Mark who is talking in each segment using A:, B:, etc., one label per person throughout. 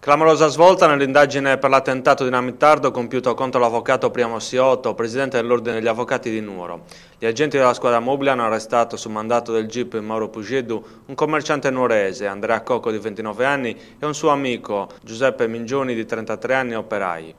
A: Clamorosa svolta nell'indagine per l'attentato dinamitardo compiuto contro l'avvocato Priamo Siotto, presidente dell'Ordine degli Avvocati di Nuoro. Gli agenti della squadra mobile hanno arrestato su mandato del GIP Mauro Pugeddu un commerciante nuorese, Andrea Cocco di 29 anni, e un suo amico, Giuseppe Mingioni di 33 anni, operai.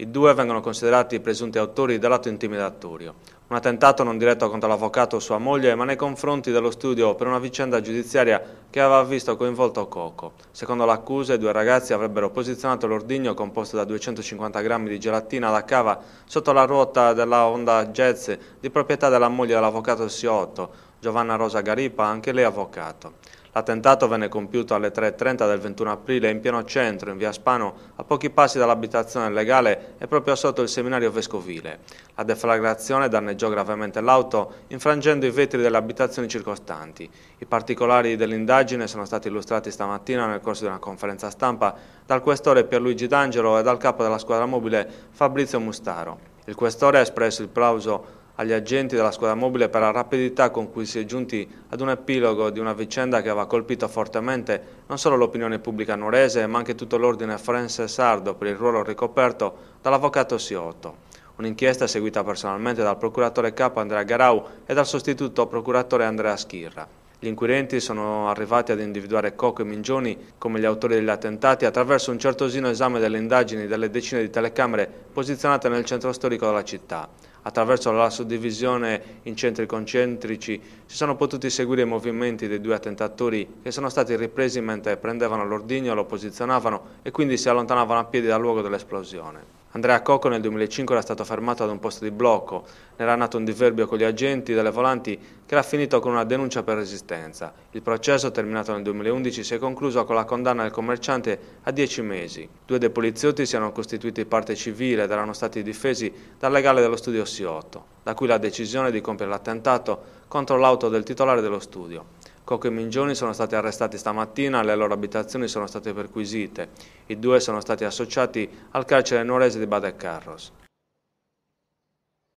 A: I due vengono considerati presunti autori dell'atto intimidatorio. Un attentato non diretto contro l'avvocato o sua moglie, ma nei confronti dello studio per una vicenda giudiziaria che aveva visto coinvolto Coco. Secondo l'accusa, i due ragazzi avrebbero posizionato l'ordigno composto da 250 grammi di gelatina da cava sotto la ruota della Honda Jazz di proprietà della moglie dell'avvocato Siotto, Giovanna Rosa Garipa, anche lei avvocato. L'attentato venne compiuto alle 3.30 del 21 aprile in pieno centro, in via Spano, a pochi passi dall'abitazione legale e proprio sotto il seminario vescovile. La deflagrazione danneggiò gravemente l'auto, infrangendo i vetri delle abitazioni circostanti. I particolari dell'indagine sono stati illustrati stamattina nel corso di una conferenza stampa dal questore Pierluigi D'Angelo e dal capo della squadra mobile Fabrizio Mustaro. Il questore ha espresso il plauso agli agenti della squadra mobile per la rapidità con cui si è giunti ad un epilogo di una vicenda che aveva colpito fortemente non solo l'opinione pubblica nuorese ma anche tutto l'ordine forense sardo per il ruolo ricoperto dall'avvocato Siotto. Un'inchiesta seguita personalmente dal procuratore capo Andrea Garau e dal sostituto procuratore Andrea Schirra. Gli inquirenti sono arrivati ad individuare Cocco e Mingioni come gli autori degli attentati attraverso un certosino esame delle indagini delle decine di telecamere posizionate nel centro storico della città. Attraverso la suddivisione in centri concentrici si sono potuti seguire i movimenti dei due attentatori che sono stati ripresi mentre prendevano l'ordigno, lo posizionavano e quindi si allontanavano a piedi dal luogo dell'esplosione. Andrea Cocco nel 2005 era stato fermato ad un posto di blocco, ne era nato un diverbio con gli agenti delle volanti che era finito con una denuncia per resistenza. Il processo, terminato nel 2011, si è concluso con la condanna del commerciante a 10 mesi. Due dei poliziotti si erano costituiti parte civile ed erano stati difesi dal legale dello studio C8, da cui la decisione di compiere l'attentato contro l'auto del titolare dello studio. Cocco e Mingioni sono stati arrestati stamattina, le loro abitazioni sono state perquisite. I due sono stati associati al carcere nuorese di Bade Carros.